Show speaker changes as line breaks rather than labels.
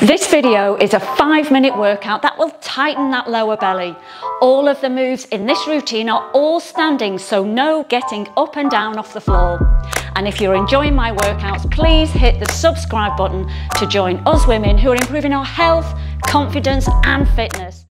This video is a five minute workout that will tighten that lower belly. All of the moves in this routine are all standing, so no getting up and down off the floor. And if you're enjoying my workouts, please hit the subscribe button to join us women who are improving our health, confidence and fitness.